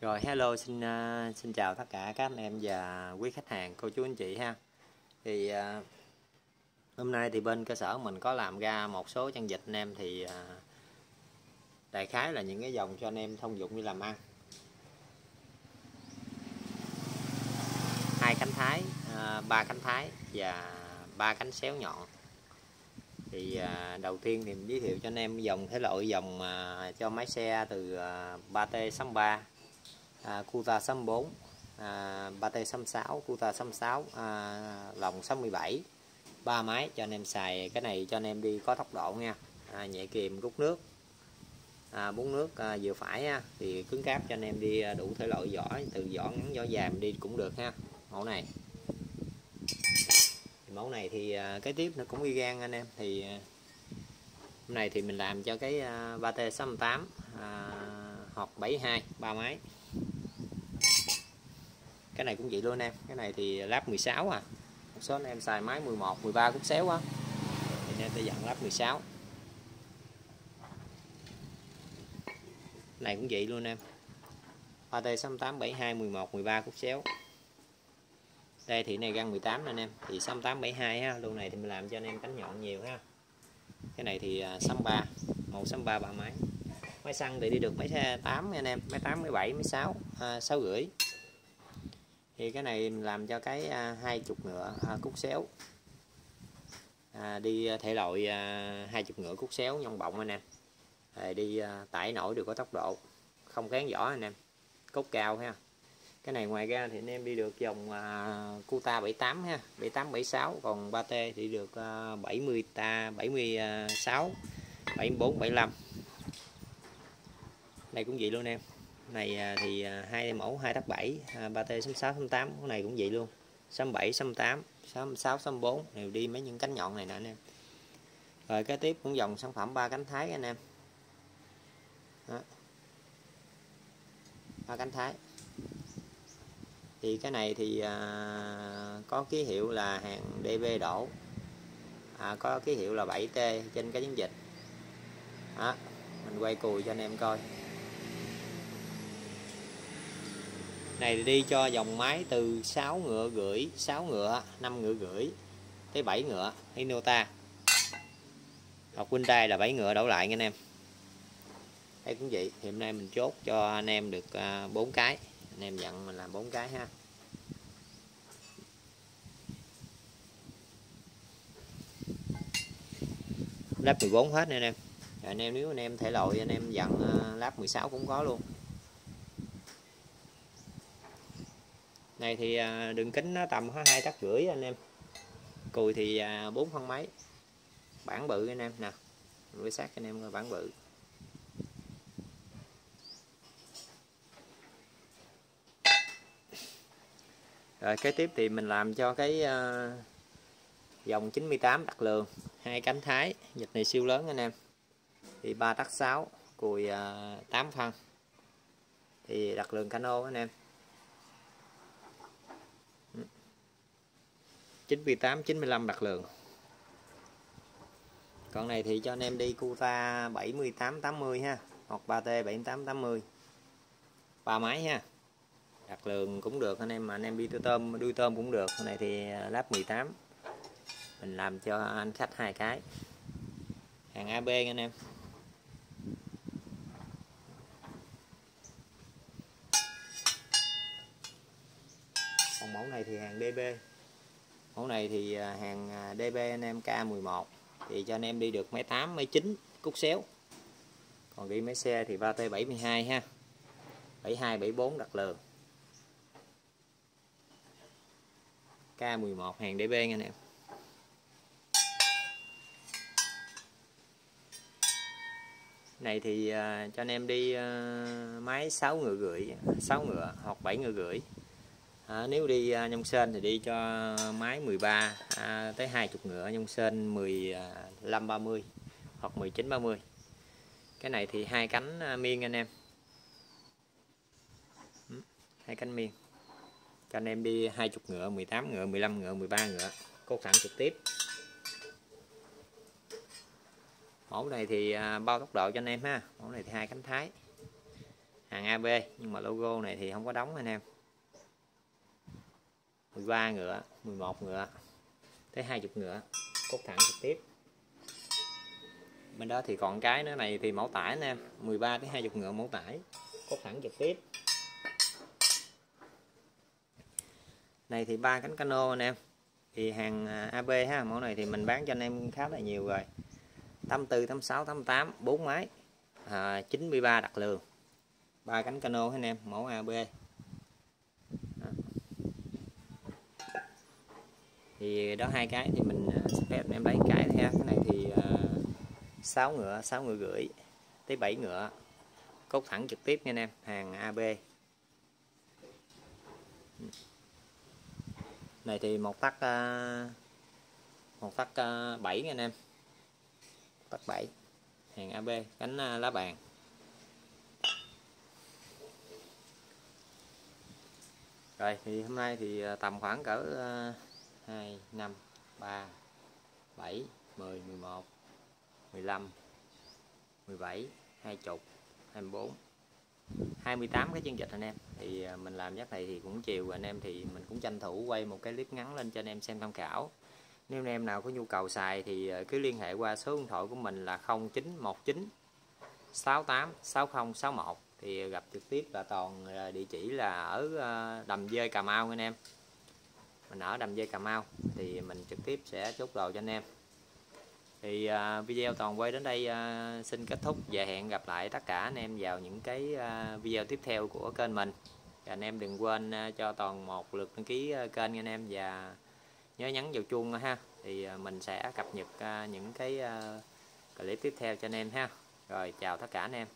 Rồi hello xin uh, xin chào tất cả các anh em và quý khách hàng cô chú anh chị ha. Thì uh, hôm nay thì bên cơ sở mình có làm ra một số chân vịt anh em thì uh, đại khái là những cái dòng cho anh em thông dụng như làm ăn. Hai cánh thái, uh, ba cánh thái và ba cánh xéo nhọn. Thì uh, đầu tiên thì mình giới thiệu cho anh em dòng thể loại dòng uh, cho máy xe từ uh, 3T63 à, Kuta 64 à, Bate 66 Kuta 66 à, lòng 67 ba máy cho anh em xài cái này cho anh em đi có tốc độ nha. À, nhẹ kìm rút nước. À, bún nước à, vừa phải ha. thì cứng cáp cho anh em đi à, đủ thể loại vỏ từ vỏ ngắn vỏ dài đi cũng được ha mẫu này. Mẫu này thì à, cái tiếp nó cũng y gan anh em thì à, hôm nay thì mình làm cho cái à, Bate 68 à, hoặc 72 ba máy cái này cũng vậy luôn anh em. Cái này thì lắp 16 à. Một số anh em xài máy 11 13 cũng xéo quá. Thì nên tôi dặn lắp 16 này cũng vậy luôn em. AT 68 72 11 13 cúc xéo. Đây thì này găng 18 anh em. Thì 68 72 ha luôn này thì mình làm cho anh em cánh nhọn nhiều ha. Cái này thì 63 màu 63 ba máy. Máy xăng thì đi được máy 8 anh em máy 8 máy 7 máy 6 à, 6 rưỡi thì cái này làm cho cái à, hai chục ngựa à, cút xéo. À, đi à, thể loại à, hai chục ngựa cút xéo nhông bọng anh em. À, đi à, tải nổi được có tốc độ không kén vỏ anh em. Cốt cao ha. Cái này ngoài ra thì anh em đi được dòng à, Kuta 78 ha. 78 76 còn 3T thì được à, 70 ta 76 74 75 này cũng vậy luôn em này à, thì à, hai mẫu 2 tắc 7 3T 66 68 cái này cũng vậy luôn. 67 68 66 64 đều đi mấy những cánh nhọn này nè anh em. Rồi kế tiếp cũng dòng sản phẩm ba cánh thái anh em. Ba cánh thái. Thì cái này thì à, có ký hiệu là hàng DB đổ. À, có ký hiệu là 7T trên cái chiến dịch. Đó, mình quay cùi cho anh em coi. Này đi cho dòng máy từ 6 ngựa gửi 6 ngựa 5 ngựa gửi, tới 7 ngựa Hinota hoặc Hyundai là 7 ngựa đổ lại nha anh em. Đây cũng vậy, thì hôm nay mình chốt cho anh em được à, 4 cái. Anh em dặn mình làm 4 cái ha. Lắp 14 hết nè anh em. Rồi anh em, nếu anh em thể loại anh em dặn à, lắp 16 cũng có luôn. Này thì à, đường kính nó tầm có hai tấc rưỡi anh em. Cùi thì à, bốn phân mấy. Bản bự anh em nè. Với sát anh em coi bản bự. Rồi kế tiếp thì mình làm cho cái uh, dòng 98 đặc lường. Hai cánh thái dịch này siêu lớn anh em. Thì ba tắc 6 cùi uh, 8 phân. Thì đặc lường cano anh em. 98 95 đặt lượng còn này thì cho anh em đi Kuta 78 80 ha, hoặc 3T 78 80 ba máy ha, đặt lượng cũng được, anh em mà anh em đi tôi tôm, đuôi tôm cũng được. Cái này thì à, lắp 18 mình làm cho anh khách hai cái. Hàng AB anh em. Còn mẫu này thì hàng DB mẫu này thì à, hàng à, DB anh em K11 thì cho anh em đi được máy 8 máy 9 cút xéo. Còn đi máy xe thì 3T72 ha. 72 74 đặt lường K11 hàng DB nha anh em. Này thì uh, cho anh em đi uh, máy 6 ngựa rưỡi 6 ngựa hoặc 7 ngựa rưỡi à, nếu đi à, nhông sên thì đi cho máy 13 à, tới 20 ngựa nhông sên 15 30 hoặc 19 30 cái này thì hai cánh à, miên anh em. Ừ, hai cánh miên. Cho anh em đi 20 ngựa 18 ngựa 15 ngựa 13 ngựa cốt sẵn trực tiếp. Mẫu này thì à, bao tốc độ cho anh em ha. Mẫu này thì hai cánh thái. Hàng AB nhưng mà logo này thì không có đóng anh em. 13 ngựa 11 ngựa tới 20 ngựa cốt thẳng trực tiếp. Bên đó thì còn cái nữa này thì mẫu tải nè 13 tới 20 ngựa mẫu tải cốt thẳng trực tiếp. Này thì ba cánh cano anh em thì hàng à, AB ha mẫu này thì mình bán cho anh em khá là nhiều rồi. 84 86 88 4 máy à, 93 đặt lường. Ba cánh cano anh em mẫu AB thì đó hai cái thì mình à, phép em lấy cái ha. Cái này thì uh, ngựa sáu ngựa rưỡi tới 7 ngựa. Cốt thẳng trực tiếp nha anh em hàng AB này thì một tắc uh, một tắc à, uh, 7 nha anh em. Tắc 7 hàng AB cánh uh, lá bàn. Rồi thì hôm nay thì tầm khoảng cỡ 2 5 3 7 10 11 15 17 20 24 28 cái chân dịch anh em. Thì à, mình làm giấc này thì cũng chiều, anh em thì mình cũng tranh thủ quay một cái clip ngắn lên cho anh em xem tham khảo. Nếu anh em nào có nhu cầu xài thì à, cứ liên hệ qua số điện thoại của mình là 0919 68 60 61 thì gặp trực tiếp là toàn à, địa chỉ là ở đầm dơi Cà Mau anh em mình ở đầm dây Cà Mau thì mình trực tiếp sẽ chốt đồ cho anh em. Thì uh, video toàn quay đến đây uh, xin kết thúc và hẹn gặp lại tất cả anh em vào những cái uh, video tiếp theo của kênh mình. Và anh em đừng quên uh, cho toàn một lượt đăng ký uh, kênh anh em. Và nhớ nhấn vào chuông ha. Thì uh, mình sẽ cập nhật uh, những cái uh, clip tiếp theo cho anh em ha. Rồi chào tất cả anh em.